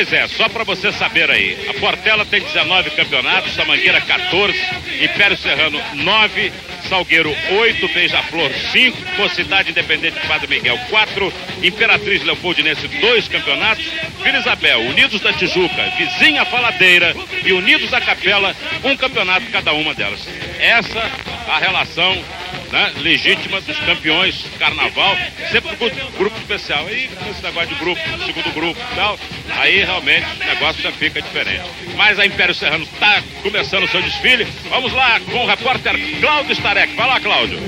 Pois é, só para você saber aí. A Portela tem 19 campeonatos, a Mangueira 14, Império Serrano 9, Salgueiro 8, Beija-Flor 5, Mocidade Independente Padre Miguel 4, Imperatriz Leopoldinense 2 campeonatos, Vila Isabel, Unidos da Tijuca, Vizinha Faladeira e Unidos da Capela, um campeonato cada uma delas. Essa a relação né, legítima dos campeões carnaval, sempre com grupo especial. Aí, esse negócio de grupo, segundo grupo e tal, aí realmente o negócio já fica diferente. Mas a Império Serrano está começando o seu desfile. Vamos lá com o repórter Cláudio Starek. Vai lá, Cláudio.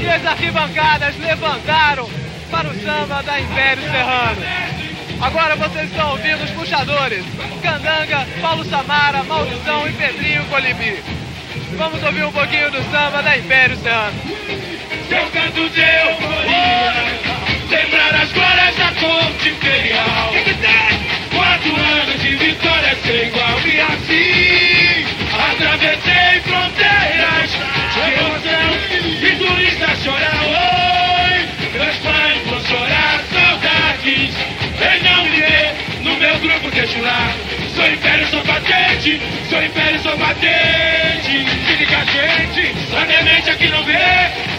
E as arquibancadas levantaram para o samba da Império Serrano. Agora vocês estão ouvindo os puxadores: Candanga, Paulo Samara, Maldição e Pedrinho Colibri. Vamos ouvir um pouquinho do samba da Império Serrano. Seu canto de euforia, lembrar as glórias da corte imperial. Quatro anos de vitória sem igual e assim atravessei fronteiras emoção e turista chorar. Oi, meus pais vão chorar saudades. Não me ver no meu grupo questionar. Sou império, sou patente, sou império, sou patente. Só demente aqui não vê,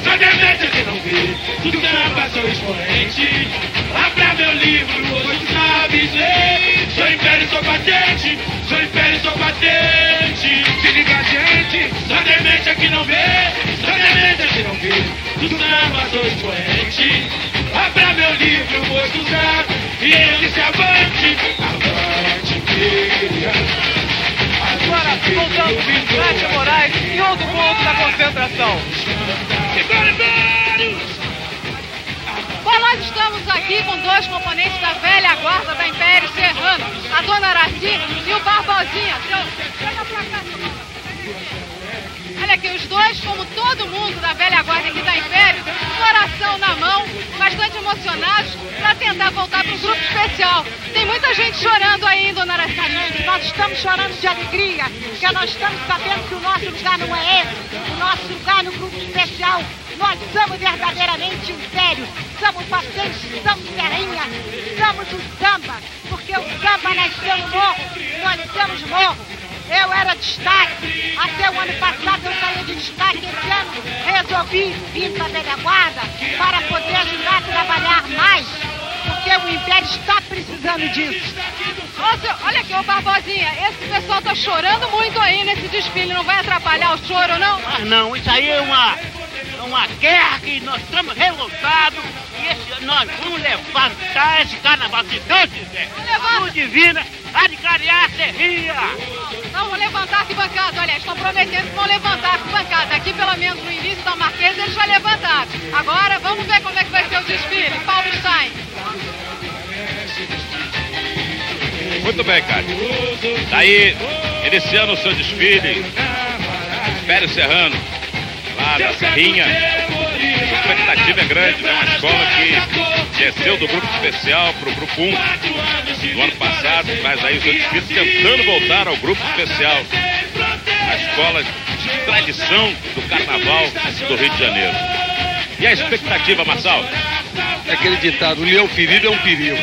só demente aqui não vê. Tudo samba, sou expoente. Abra meu livro, hoje sabe dizer. Sou império, sou patente, sou império, sou patente. Se liga, gente, só demente aqui não vê, só demente aqui não vê. Tudo samba, sou expoente. Abra meu livro, vou estudar e ele se avante, concentração. Bom, nós estamos aqui com dois componentes da velha guarda da Império Serrano, a Dona Araci e o Barbosinha. Olha aqui, os dois, como todo mundo da velha guarda aqui da Império, coração na mão, bastante emocionados para tentar voltar para o grupo especial. Tem muita gente chorando aí, Dona Araci. Nós estamos chorando de alegria, porque nós estamos sabendo que o nosso lugar não é esse. Nosso lugar no grupo especial. Nós somos verdadeiramente império. Somos patentes, somos terrinha, somos o samba. Porque o samba nasceu no morro, nós somos morro. Eu era destaque, até o ano passado eu saí de destaque. Esse ano resolvi vir para a velha guarda para poder ajudar a trabalhar mais. O Império está precisando disso. Seu- olha aqui, ô Barbosinha, esse pessoal tá chorando muito aí nesse desfile, não vai atrapalhar o choro, não? Ah, não, isso aí é uma, é uma guerra que nós estamos revoltados e esse, nós vamos levantar esse carnaval, se Deus quiser. Levanta. Divina de a serria. Não, vão levantar a arquibancada, olha, estão prometendo que vão levantar a arquibancada. Aqui, pelo menos no início da Marquesa, eles já levantaram. Agora, vamos ver como é que vai ser o desfile. Muito bem, Cátia. Daí, iniciando o seu desfile, Império Serrano, lá da Serrinha. A expectativa é grande, né? Uma escola que desceu do grupo especial para o grupo 1 no ano passado, mas aí o seu desfile tentando voltar ao grupo especial. A escola de tradição do carnaval do Rio de Janeiro. E a expectativa, Marçal? É aquele ditado, o leão ferido é um perigo.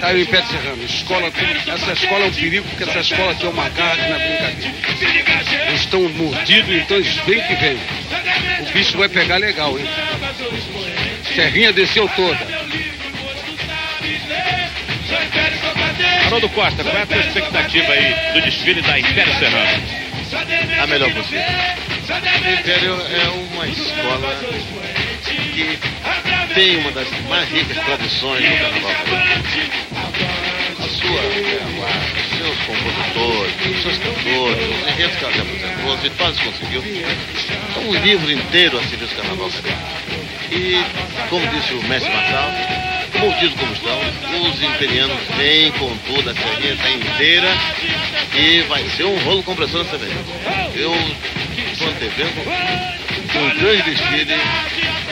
Tá aí o Império Serrano, escola, essa escola é um perigo porque essa escola tem uma garra é brincadeira. Eles estão mordidos, então eles vêm que vem. O bicho vai pegar legal, hein? Serrinha desceu toda. Haroldo Costa, qual é a tua expectativa aí do desfile da Império Serrano? A melhor possível. O Império é uma escola que tem uma das mais ricas tradições do carnaval. A sua reguarda, os seus compositores, os seus cantores, os enredos que ela já apresentou, as vitórias conseguiu. É um livro inteiro a serviço do carnaval. E, como disse o mestre Marçal, mordidos como estão, os imperianos vêm com tudo, a serrinha está inteira e vai ser um rolo compressor nessa vez. Eu estou antevendo um grande desfile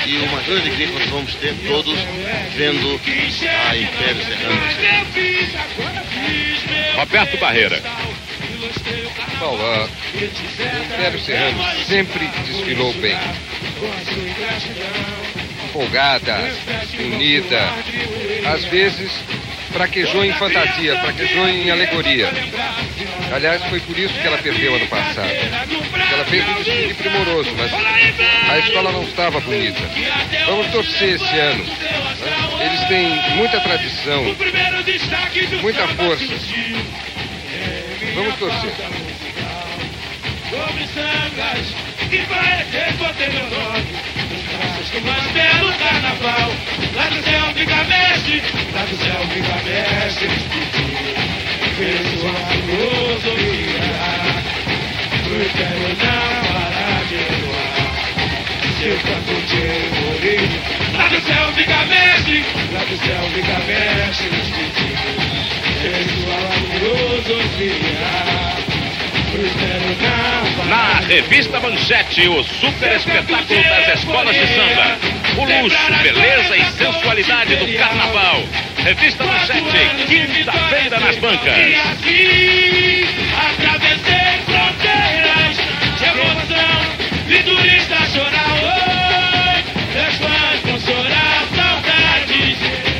e uma grande alegria que nós vamos ter todos vendo a Império Serrano. Roberto Barreira. Bom, o Império Serrano sempre desfilou bem. Empolgada, unida. Às vezes fraquejou em fantasia, fraquejou em alegoria. Aliás, foi por isso que ela perdeu ano passado. Ela fez um desfile primoroso, mas a escola não estava bonita. Vamos torcer esse ano. né? Eles têm muita tradição, muita força. Vamos torcer. Sobre sangas que vai. Os braços do mais belo carnaval. Lá do céu fica mestre, lá do céu fica mestre. Fez o amoroso virar. Na revista Manchete, o super espetáculo das escolas de samba. O luxo, beleza e sensualidade do carnaval. Revista Manchete, quinta-feira nas bancas. Emoção, vi turista chorar oi, meus fãs vão chorar saudades,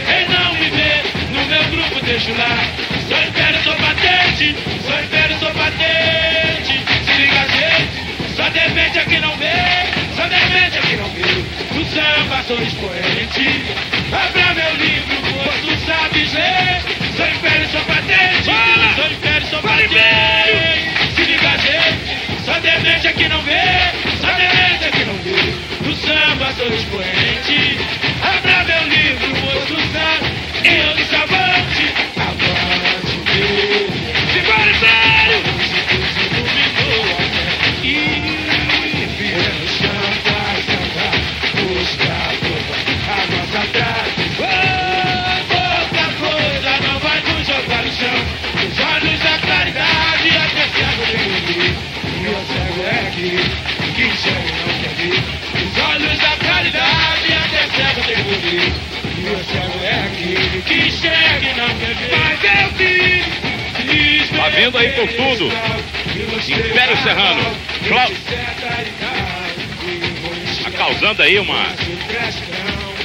em não me ver no meu grupo deixo lá, sou império, sou patente, sou império, sou patente, se liga gente, só demente aqui não vê, só demente aqui não vê, no samba sou expoente, abra meu livro, Vindo aí com tudo. Império Serrano. Clau- Tá causando aí uma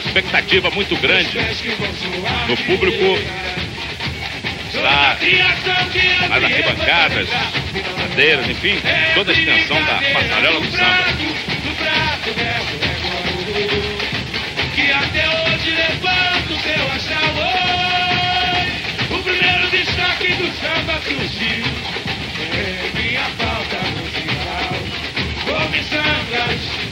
expectativa muito grande no público nas arquibancadas, cadeiras, enfim, toda a extensão da passarela do samba.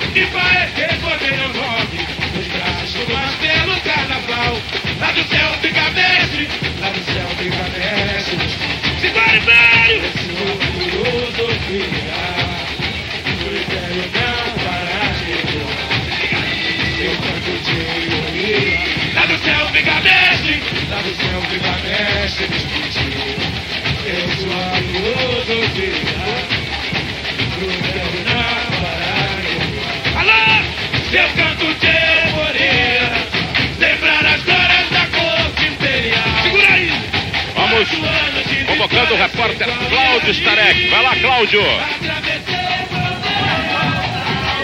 Sangas e vai responder meu nome. Nos braços do mais belo carnaval. Lá do céu fica mestre Lá do céu fica mestre. Segura império Esse orgulhoso virar O império não parar de voar. Eu canto de ironia. Lá do céu fica mestre, lá do céu fica mestre. Eu sou amoroso virar, convocando o repórter Cláudio Starek. Vai lá, Cláudio.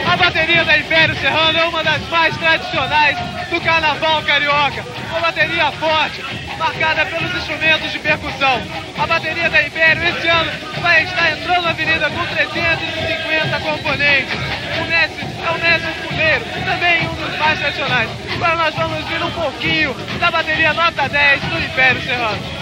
A bateria da Império Serrano é uma das mais tradicionais do carnaval carioca. Uma bateria forte, marcada pelos instrumentos de percussão. A bateria da Império esse ano vai estar entrando na avenida com 350 componentes. O Nessi é o Nessi Fuleiro, também um dos mais tradicionais. Agora nós vamos ver um pouquinho da bateria nota 10 do Império Serrano.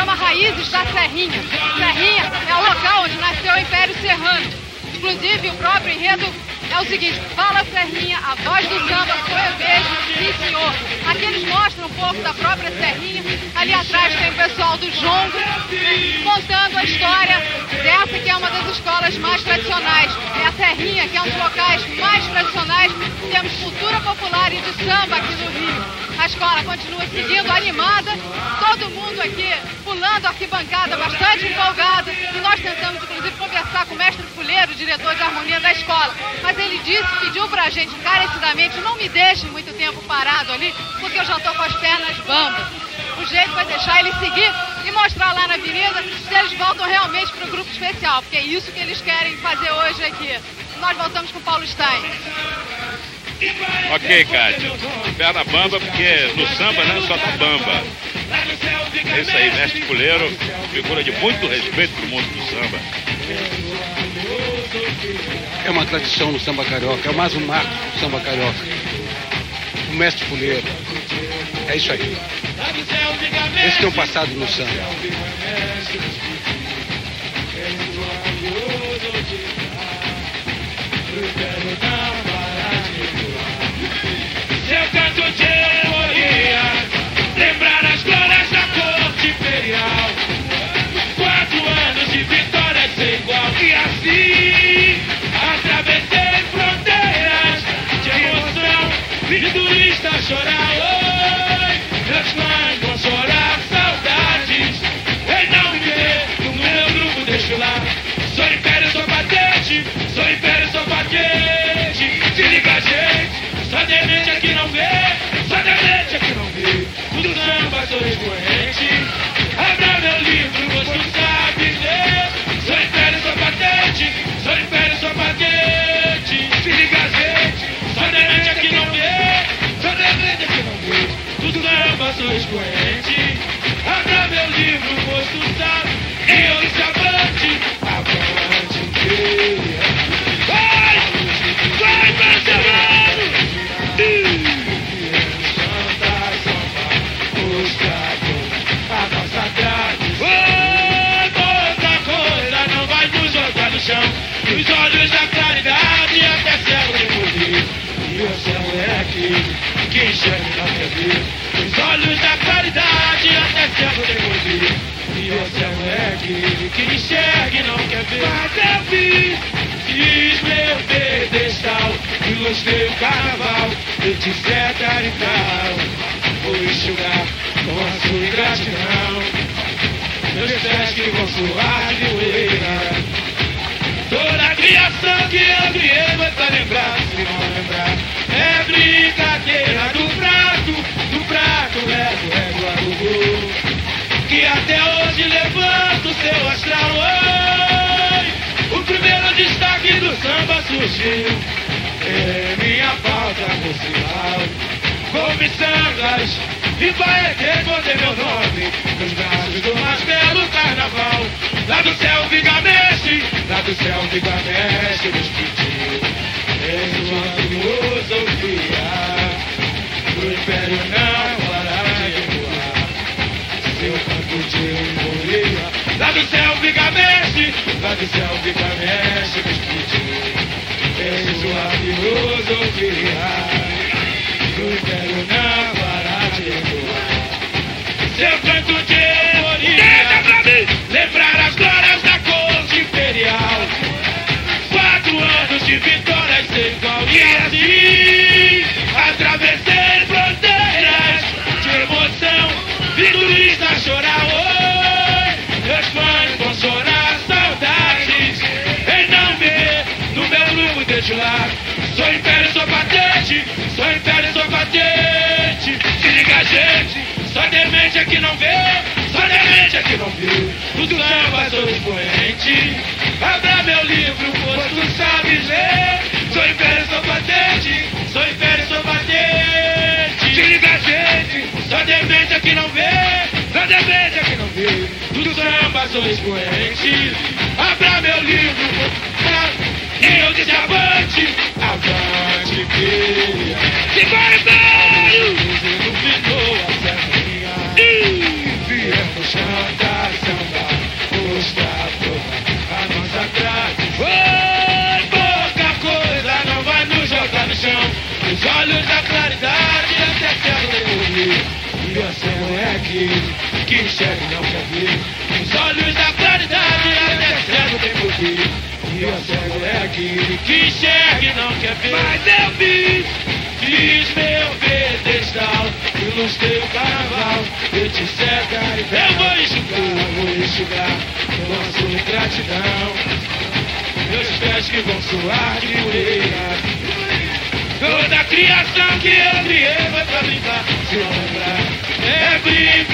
Chama Raízes da Serrinha. Serrinha é o local onde nasceu o Império Serrano. Inclusive, o próprio enredo é o seguinte: fala Serrinha, a voz do samba foi eu mesmo, sim senhor. Aqui eles mostram um pouco da própria Serrinha. Ali atrás tem o pessoal do Jongo, contando a história dessa que é uma das escolas mais tradicionais. Serrinha, que é um dos locais mais tradicionais. Temos cultura popular e de samba aqui no Rio. A escola continua seguindo animada, todo mundo aqui pulando arquibancada, bastante empolgado. E nós tentamos, inclusive, conversar com o mestre Fuleiro, diretor de harmonia da escola. Mas ele disse, pediu pra gente encarecidamente, não me deixe muito tempo parado ali, porque eu já tô com as pernas bambas. O jeito vai deixar ele seguir e mostrar lá na avenida se eles voltam realmente pro grupo especial, porque é isso que eles querem fazer hoje aqui. Nós voltamos com o Paulo Stein. Ok, Cádio. Perna bamba, porque no samba, né, só dá bamba. É isso aí, mestre Fuleiro, figura de muito respeito pro mundo do samba. É uma tradição no samba carioca, é mais um marco do samba carioca. O mestre fuleiro. É isso aí. Esse tem um passado no samba. Seu canto de euforia, lembrar as glórias da corte imperial. Quatro anos de vitória sem igual. E assim, atravessei fronteiras de emoção. Vi turista chorar, Só demente aqui não vê, só demente aqui não vê. Do samba sou sou. Abra meu livro, sabe. E eu disse Ilustrei o carnaval, etc e tal Vou enxugar com a sua ingratidão. Meus pés que vão suar de poeira. Toda a criação que eu criei vai pra lembrar, se não lembrar É brincadeira do prato, do prato levo régua do gol Que até hoje levanta o seu astral. Oi, o primeiro destaque do samba surgiu Minha pauta musical. Com miçangas e vai responder meu nome. Nos braços do mais belo carnaval. Lá do céu fica mexe, lá do céu fica mexe Nos pediu, esse maravilhoso ouvia Do império não parar de voar. Seu canto de euforia Lá do céu fica mexe, lá do céu fica mexe Nos pediu, esse maravilhoso ouvia Do império não parar de voar Seu canto de euforia Lembrar as glórias da corte imperial Quatro anos de vitórias sem igual Sou império, sou patente Sou império, sou patente Se liga gente só demente é que não vê, só demente é que não vê. Do samba sou expoente. Abra meu livro, pois tu sabes ler. Sou império, sou patente. Sou império, sou patente. Se liga, gente. Só demente é que não vê, só demente é que não vê. Do samba sou expoente. Abra meu livro, eu disse avante, avante, filha. Se vai, velho! Não ficou a serrinha. E viemos cantar samba, mostrar a nossa tradição. Oi, pouca coisa não vai nos jogar no chão. Os olhos da claridade até cego de morrer. E você é aquele que enxerga e não quer ver. Os olhos da claridade até cego de morrer. E o cego é aquele que enxerga e não quer ver. Mas eu fiz, fiz meu pedestal. no seu carnaval, etc. Eu vou enxugar, vou enxugar nossa ingratidão. Meus pés que vão suar de poeira. Toda a criação que eu criei foi pra brincar, se lembrar. É brincadeira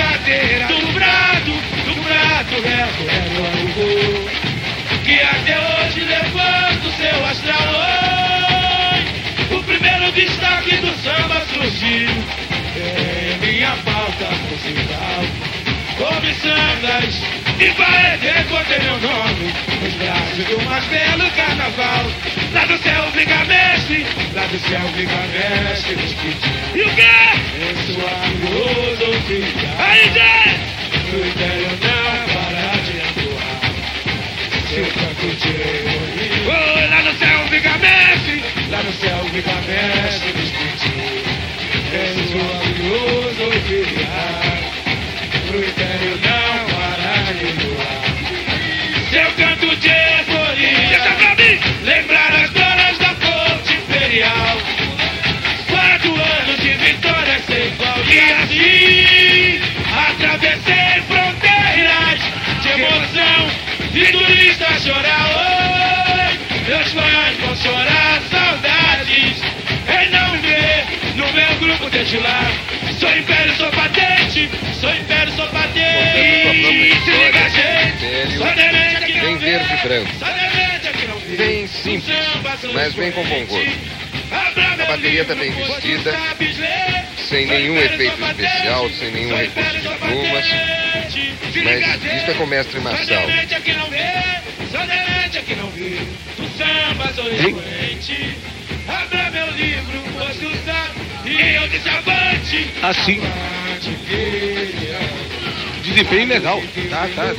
sandas e vai botei meu nome nos braços do mais belo carnaval. Lá do céu fica mestre, lá do céu fica mestre. E o quê? Em sua filosofia. Aí, gente! No império não para de atuar. Seu canto de. Oh, lá no céu fica mestre, lá no céu fica mestre. Em sua filosofia. Chorar saudades. Em não me ver no meu grupo desde lá. Sou império, sou patente. Sou império, sou patente. Se liga, gente. Sou demente aqui não vê. verde e branco. Sou demente aqui não vê. Bem simples, mas bem com bom gosto. A bateria tá bem vestida, sem nenhum efeito especial, sem nenhum recurso de plumas. Mas isto é com o mestre Marçal. Abra meu livro, posso usar e eu desabante. Assim. Desempenho legal. Tá, tá.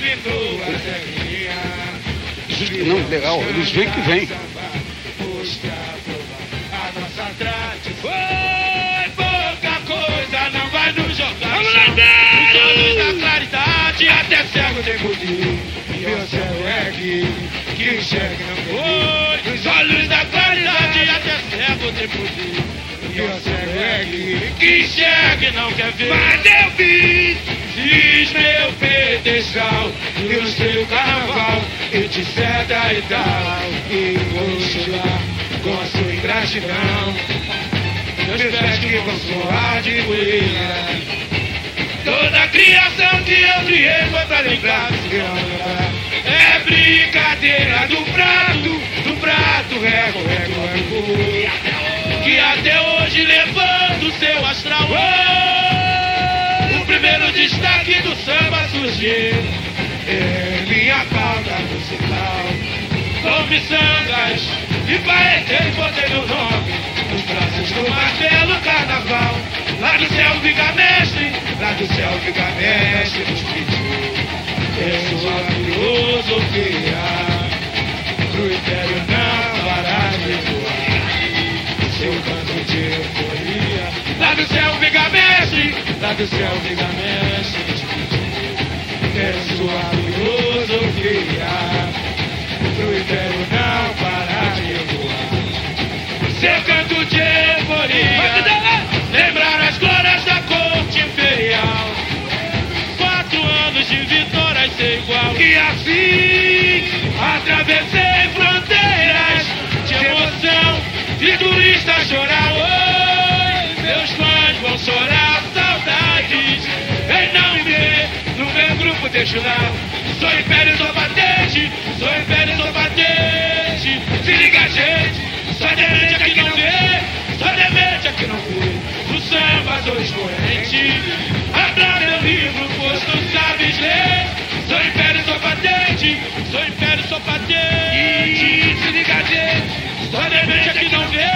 Não, legal. Eles veem que vem. A nossa tradição. Foi pouca coisa, não vai nos jogar. Vamos lá, Os olhos da claridade, até cego tem poder. E o céu é que, que enxerga não que, enxerga e não quer ver. Mas eu fiz, fiz meu pedestal. E o seu carnaval, etc e tal. E vou chegar com a sua ingratidão. Meus pés que vão soar de poeira. Toda a criação que eu criei foi pra lembrar. É brincadeira do prato, do prato, rego, rego, rego. Que até hoje levanta samba surgiu em minha pauta musical. Com miçangas e paetês botei meu nome nos braços do mais belo carnaval. Lá do céu fica mestre, lá do céu fica mestre nos pediu. É sua filosofia, pro império não parar de voar. Seu canto de euforia. Lá do céu fica mestre, lá do céu fica mestre É sua filosofia, pro império não parar de voar. Seu canto de euforia. Lembrar as glórias da corte imperial. Quatro anos de vitórias sem igual. E assim, atravessei fronteiras de emoção. E turista chorar. Deixo lá. Sou império, sou patente. Sou império, sou patente. Se liga, gente. Só demente aqui não vê. Só demente aqui não vê. No samba sou expoente. Abra meu livro, pois tu sabes ler. Sou império, sou patente. Sou império, sou patente. Se liga, gente. Só demente aqui não vê.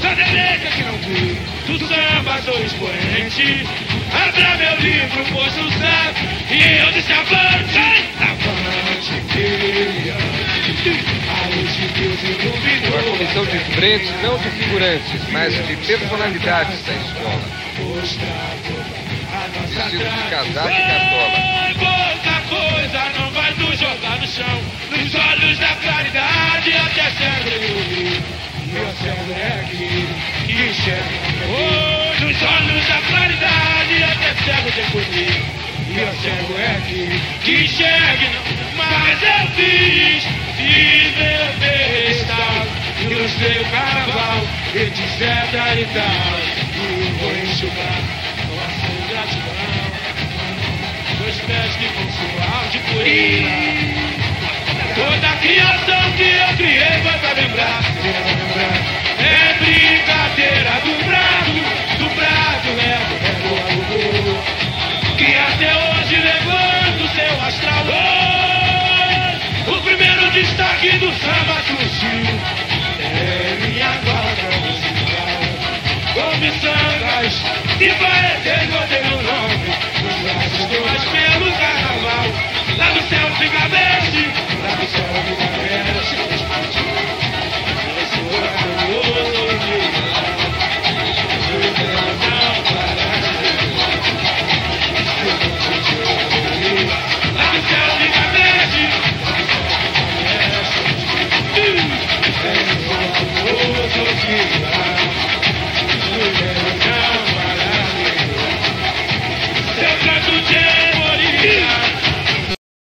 Só demente aqui não vê. Do samba sou expoente. Meu pois tu sabes. E eu disse avante. Avante, guerreiro. A luz de Deus iluminou. Uma comissão de frentes, não de figurantes, mas de personalidades da escola. Vestidos de casaco e cartola. Pouca coisa, não vai nos jogar no chão. Nos olhos da claridade, até cego eu vi. E o cego é aqui enxerga. Oh, nos Os olhos da claridade que, enxergue. Mas eu fiz, fiz meu pedestal. Ilustrei o carnaval, etc e tal. E vou enxugar com ação de gratidão. Dois pés que vão suar de purina. Toda a criação que eu criei foi pra lembrar. É brincadeira do samba surgiu. É minha guarda musical. Com miçangas e paredes botei meu nome. Nos braços do mais pelo carnaval. Lá no céu fica verde, lá no céu fica.